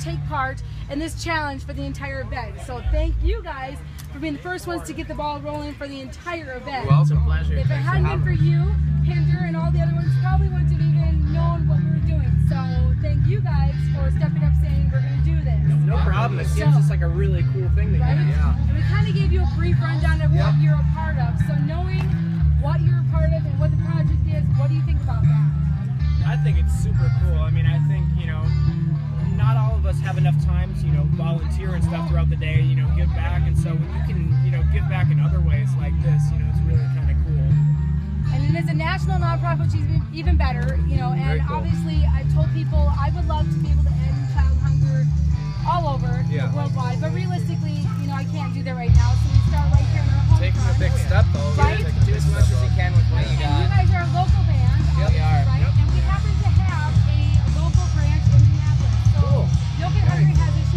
take part in this challenge for the entire event. So thank you guys for being the first ones to get the ball rolling for the entire event. Well, it's a pleasure. If it hadn't been for you, Hinder and all the other ones probably wouldn't have even known what we were doing. So thank you guys for stepping up saying we're going to do this. No problem. It seems so, just like a really cool thing that right? you did. Yeah. And we kind of gave you a brief rundown of yeah. what you're a part of. So knowing what you're a part of and what the project is, what do you think about that? I think it's super cool. I mean, I think, you know, not all of us have enough time to, you know, volunteer and stuff throughout the day, you know, give back. And so when you can, you know, give back in other ways like this, you know, it's really kind of cool. And then as a national nonprofit, which is even better, you know, and cool. obviously I've told people I would love to be able to end child hunger all over yeah. worldwide. But realistically, you know, I can't do that right now. So we start right here in our home. Taking a big step, though. Right? Do as much as you can with what you got. And you guys are a local band. Yep. Right? Yep. Dr. Henry has a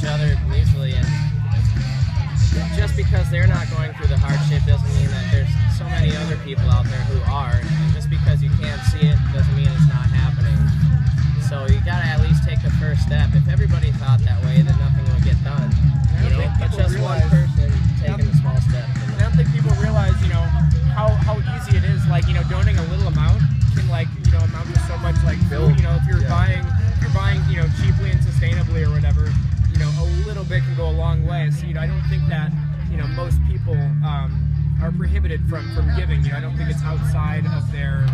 each other easily. And just because they're not going through the hardship doesn't mean that there's so many other people out there who are. And just because you can't see it doesn't mean it's not happening. So you gotta at least take the first step. If everybody thought that way, then nothing would get done. You know, but just realize, one person taking a small step. I don't think people realize, you know, how, how easy it is. Like, you know, donating a little amount can like, you know, amount to so much like food, you know, if you're yeah. buying if you're buying, you know, cheaply and sustainably or whatever, know, a little bit can go a long way. So, you know, I don't think that, you know, most people um, are prohibited from, from giving. You know, I don't think it's outside of their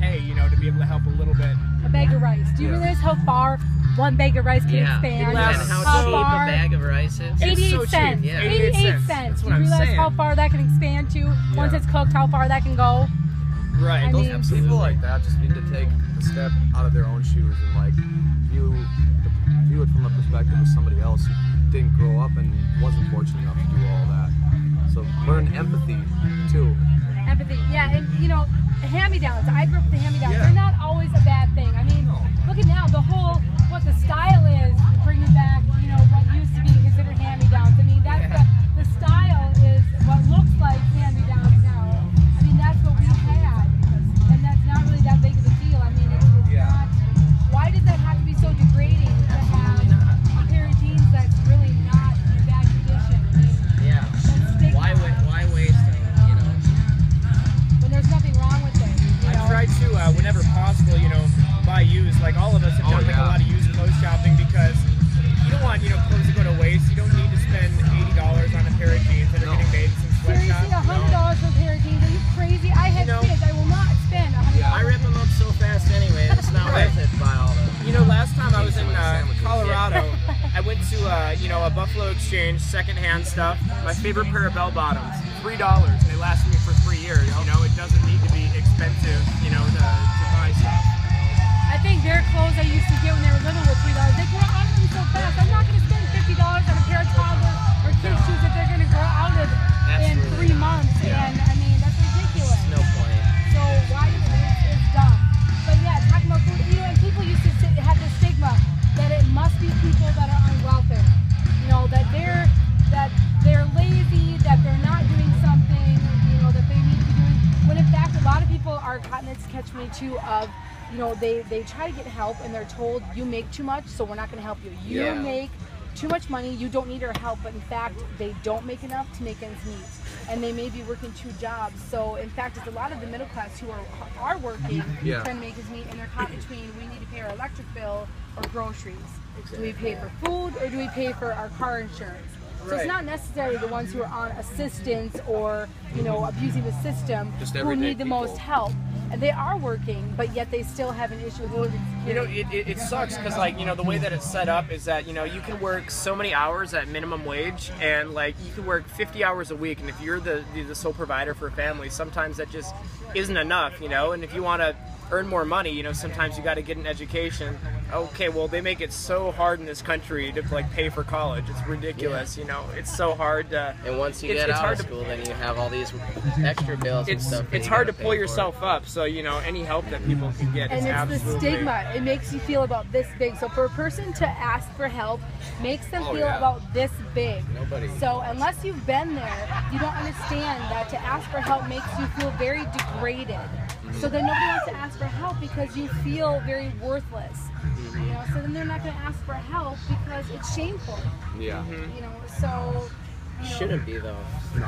pay, you know, to be able to help a little bit. A bag of rice. Do you yeah. realize how far one bag of rice can yeah. expand? Yeah, how, how cheap far? a bag of rice is. 88 so cents. Yeah. 88, 88 cents. cents. Do you I'm realize saying. how far that can expand to yeah. once it's cooked, how far that can go? Right. I Those mean, people like that just need to take a step out of their own shoes and like view it from the perspective of somebody else who didn't grow up and wasn't fortunate enough to do all that. So learn empathy too. Empathy. Yeah, and you know, hand-me-downs. I grew up with the hand-me-downs. Spend eighty dollars on a pair of jeans that are No. getting made in some Seriously, a hundred dollars for a pair of jeans? Are you crazy? I have You know- kids. I will not spend a hundred Yeah, I rip them up so fast anyway. It's not Right. worth it to buy all of them. You know, last time I was in uh. Colorado, I went to uh, you know a Buffalo Exchange secondhand stuff. My favorite pair of bell bottoms, three dollars, and they lasted me for three years. You know, it doesn't need to be expensive, you know, to, to buy stuff. I think their clothes I used to get when they were little were three dollars. They grow out of them so fast. I'm not going to spend fifty dollars on a pair of toddler or kids shoes that they're going to grow out of in three months. You know, they they try to get help and they're told you make too much, so we're not going to help you. You Yeah. make too much money, you don't need our help, but in fact, they don't make enough to make ends meet. And they may be working two jobs. So, in fact, it's a lot of the middle class who are, are working, Yeah. trying to make ends meet, and they're caught between we need to pay our electric bill or groceries. Do we pay for food or do we pay for our car insurance? So it's not necessarily the ones who are on assistance or, you know, abusing the system Just who need the people. most help. They are working, but yet they still have an issue with You know, it, it, it sucks because like you know the way that it's set up is that you know you can work so many hours at minimum wage and like you can work 50 hours a week and if you're the the, the sole provider for a family sometimes that just isn't enough you know? And if you want to earn more money you know sometimes you got to get an education okay well they make it so hard in this country to like pay for college it's ridiculous you know it's so hard to And once you It's- get it's out hard of to- school, then you have all these extra bills and it's stuff. it's hard to pull pay for. yourself up so you know any help that people can get and is it's the stigma it makes you feel about this big so for a person to ask for help makes them Oh, feel yeah. about this big Nobody. so unless you've been there you don't understand that to ask for help makes you feel very degraded so then nobody wants to ask for help because you feel very worthless you know so then they're not going to ask for help because it's shameful Yeah. Mm-hmm. you know so you know, Shouldn't be though.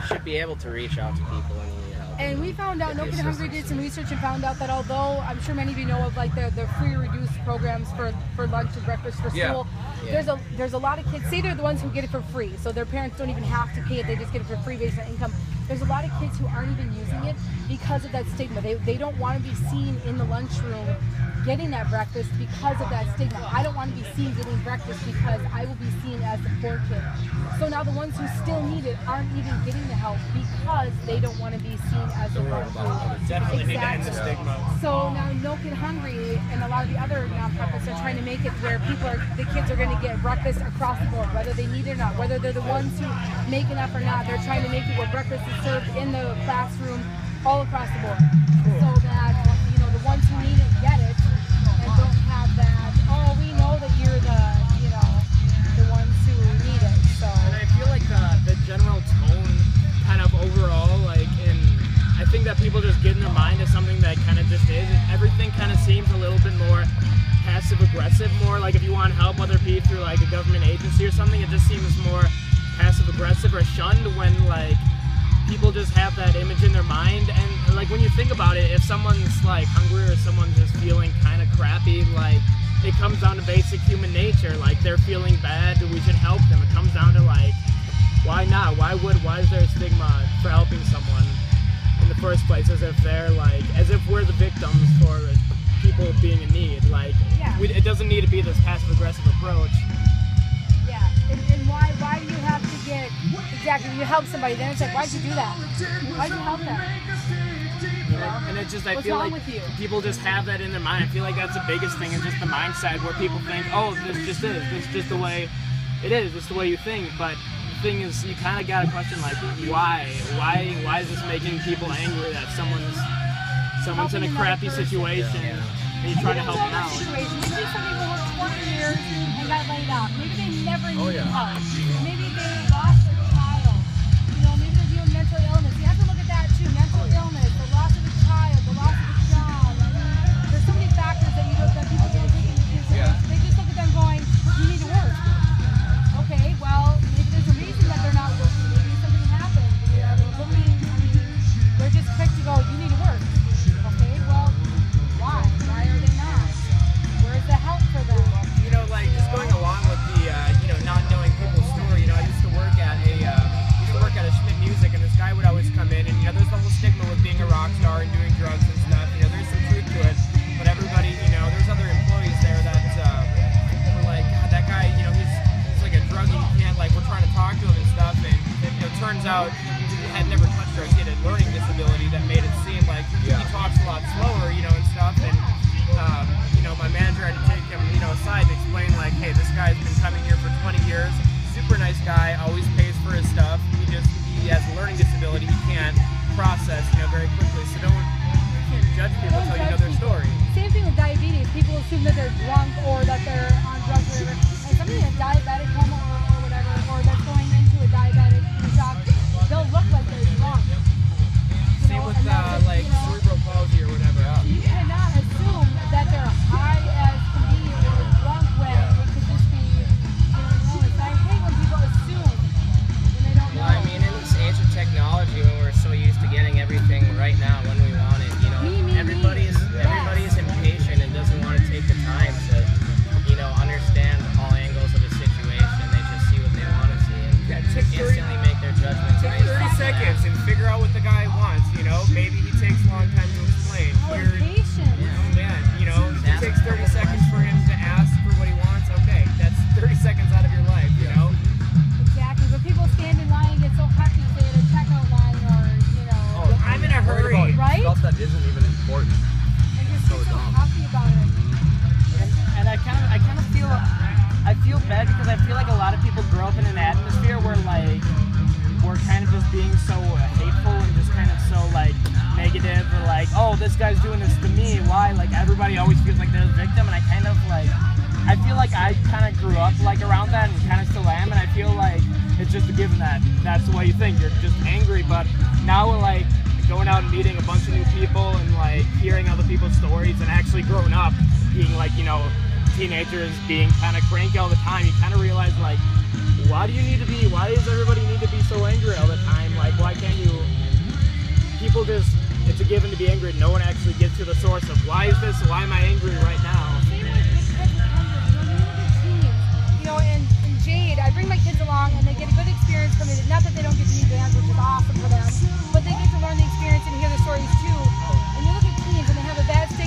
Should be able to reach out to people when you need help. And we found out, Get No the Kid Hungry did some research and found out that although I'm sure many of you know of like the, the free reduced programs for, for lunch and breakfast for Yeah. school, Yeah. there's a there's a lot of kids, say they're the ones who get it for free, so their parents don't even have to pay it, they just get it for free based on income. There's a lot of kids who aren't even using it because of that stigma. They, they don't want to be seen in the lunchroom getting that breakfast because of that stigma. I don't want to be seen getting breakfast because I will be seen as the poor kid. So now the ones who still need it aren't even getting the help because they don't want to be seen as the poor kid. definitely need to end the Exactly. stigma So now No Kid Hungry and a lot of the other nonprofits are trying to make it where people are, the kids are going to get breakfast across the board, whether they need it or not, whether they're the ones who make enough or not. They're trying to make it where breakfast is served in the classroom all across the board, so that you know the ones who need it get it and don't have that. Oh, we know that you're the you know the ones who need it. So And I feel like the, the general tone, kind of overall, like in, I think that people just get in their mind as something that kind of just is. Everything kind of seems a little bit more passive aggressive, more like if you want help, whether it be through like a government agency or something, it just seems more passive aggressive or shunned when like people just have that image in their mind. And like when you think about it, if someone's like hungry or someone's just feeling kind of crappy, like it comes down to basic human nature. Like they're feeling bad, that we should help them. It comes down to like why not? Why would why is there a stigma for helping someone in the first place? As if they're like as if we're the victims for people being in need. Like Yeah. we, it doesn't need to be this passive aggressive approach. Yeah, and, and why why do you have exactly you help somebody? Then it's like, why'd you do that? Why'd you help them? You know? And it just I What's feel like with you? people just have that in their mind. I feel like that's the biggest thing is just the mindset where people think, oh, this just is. This is just the way it is. This is the way you think. But the thing is, you kind of got to question like, why? Why? Why is this making people angry that someone's someone's in a crappy another person. situation and you're trying to help them out? Situation. Maybe some people worked 20 years and got laid off. Maybe they never Oh, needed yeah. help. Yeah. They just look at them going, you need to work. Okay, well, Stuff that isn't even important. and just so so dumb. happy about it. and, and I kind of I kind of feel I feel bad because I feel like a lot of people grow up in an atmosphere where like we're kind of just being so hateful and just kind of so like negative or like oh this guy's doing this to me why like everybody always feels like they're the victim and I kind of like I feel like I kind of grew up like around that and kind of still am and I feel like it's just a given that that's the way you think you're just angry but now we're like going out and meeting a bunch of new people and like hearing other people's stories and actually growing up being like you know teenagers being kind of cranky all the time you kind of realize like why do you need to be why does everybody need to be so angry all the time like why can't you people just it's a given to be angry no one actually gets to the source of why is this why am i angry right now. You know, and Jade, I bring my kids along and they get a good experience from it. Not that they don't get to meet bands, which is awesome for them, but they get to learn the experience and hear the stories too. And you look at teens and they have a bad stigma.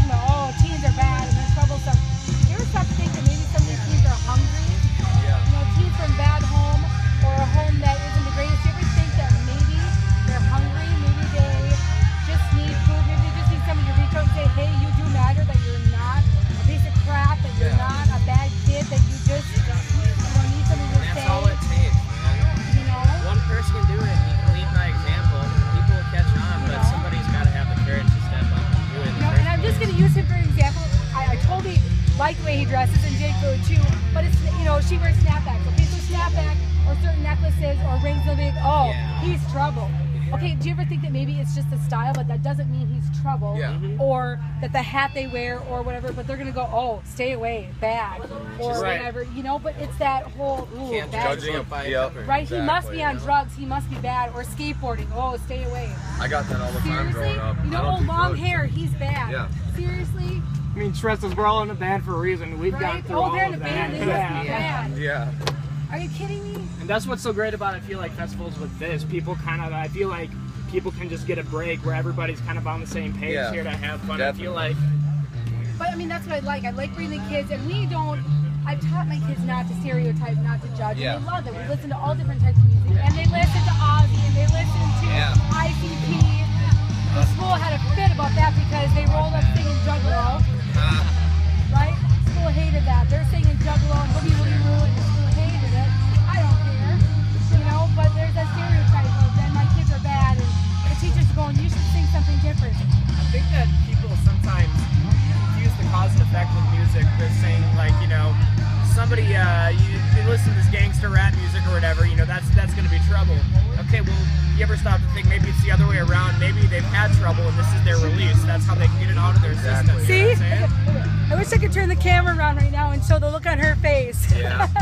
He's trouble? Yeah. Mm-hmm. Or that the hat they wear or whatever, but they're gonna go oh stay away bad or Right. whatever. You know, but it's that whole ooh Can't bad. judge a book by Yep. cover. Right, he must be on you know? drugs. He must be bad or skateboarding. Oh, stay away. I got that all the time Seriously, growing up. you know, don't oh, long drugs. hair, he's bad. Yeah. Seriously, I mean, trust us, we're all in a band for a reason. We've gone right? through Oh, all they're in a band. that. They must be Yeah. bad. Yeah. Are you kidding me? And that's what's so great about I feel like festivals with this. People kind of I feel like people can just get a break where everybody's kind of on the same page Yeah, here to have fun. I feel like But I mean, that's what I like. I like bringing the kids, and we don't. I've taught my kids not to stereotype, not to judge. Yeah. And they love it. We listen to all different types of music, and they listen to Ozzy, and they listen to Yeah. ICP. The school had a fit about that because they rolled up singing Juggalo, ah. right? School hated that. They're singing Juggalo and Boogie Woogie Woo, and the school hated it. I don't care, you know. But there's that stereotype of then my kids are bad, and the teachers are going, you should sing something different. I think that people sometimes confuse the cause and effect with music. They're saying like, you know, somebody uh, you, you listen to this gangster rap music or whatever, you know, that's that's gonna be trouble. Okay, well, you ever stop to think maybe it's the other way around? Maybe they've had trouble and this is their release. That's how they can get it out of their system. Exactly. You know See? I'm saying? I wish I could turn the camera around right now and show the look on her face. Yeah.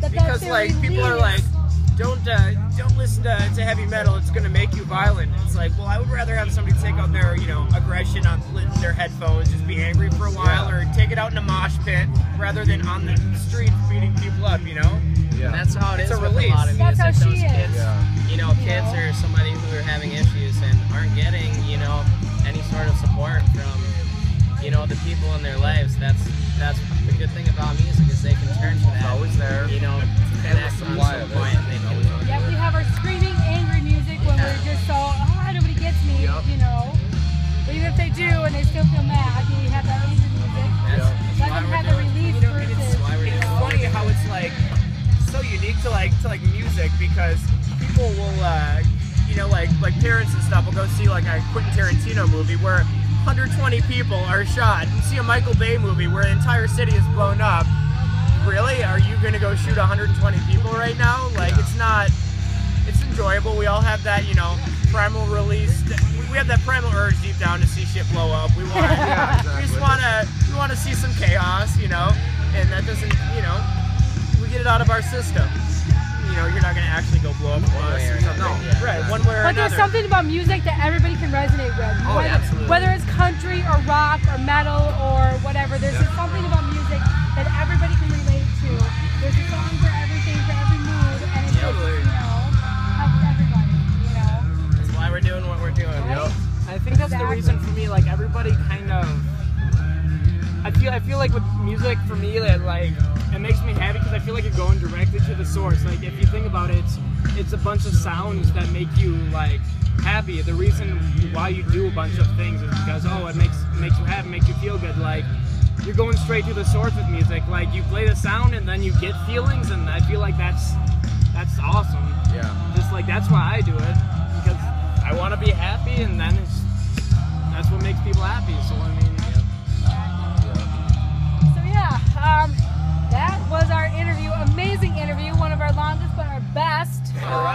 Because that's their like people are like, release. Don't uh, don't listen to, to heavy metal. It's gonna make you violent. It's like, well, I would rather have somebody take out their you know aggression on in their headphones, just be angry for a while, or take it out in a mosh pit rather than on the street beating people up. You know? Yeah. And that's how it It's is a with release. a lot of music. That's how she Those is. kids, Yeah. you know, kids are somebody who are having issues and aren't getting, you know, any sort of support from, you know, the people in their lives. That's that's the good thing about music is they can turn to that. It's always there. You know, to connect on supply some of point. They can, Yeah, we have our screaming, angry music when we're just so, oh, nobody gets me, Yep. you know. But even if they do and they still feel mad, you have that angry music. that's, Yeah. that's Let why them we're have the doing. release You know, and versus, it's, why we're you it's know. funny how it's like so unique to like to like music because people will uh, you know like like parents and stuff will go see like a Quentin Tarantino movie where 120 people are shot. You see a Michael Bay movie where the entire city is blown up. Really? Are you gonna go shoot 120 people right now? Like it's not. It's enjoyable. We all have that you know primal release. We have that primal urge deep down to see shit blow up. We want. Yeah, We just want to we want to see some chaos, you know, and that doesn't, you know, we get it out of our system. You know, you're not gonna actually go blow up a bus way or or something, another, yeah. right? One way or But there's something about music that everybody can resonate with. Oh, whether, absolutely. whether it's country or rock or metal or whatever, there's just something about music that everybody can relate to. There's a song for everything, for every mood, and it's just, Totally. you know, helps everybody, you know. That's why we're doing what we're doing. Right? I think that's the reason for me. Like everybody kind of, I feel I feel like with music for me that like it makes me happy because I feel like you're going directly to the source. Like if you think about it, it's, it's a bunch of sounds that make you like happy. The reason why you do a bunch of things is because oh it makes it makes you happy, makes you feel good. Like you're going straight to the source with music. Like you play the sound and then you get feelings, and I feel like that's that's awesome. Yeah. Just like that's why I do it because I want to be happy, and then it's that's what makes people happy. So I mean,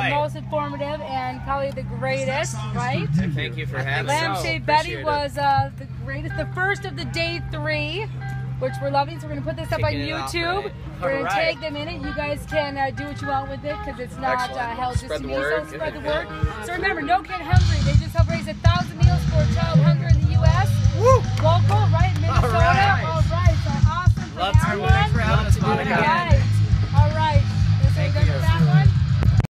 right. most informative and probably the greatest, right? Thank you for having us. Lampshade so, Betty was uh, the greatest, the first of the day three, which we're loving. So we're going to put this Kicking up on YouTube. Off, right? We're going right. to tag them in it. You guys can uh, do what you want with it because it's not uh, held just to me. So spread the word. So remember, no kid hungry. They just helped raise a thousand meals for a child hungry in the U.S. Woo! Local, right? Minnesota. All right. All right. So awesome. Love to. Thanks for having us, Monica.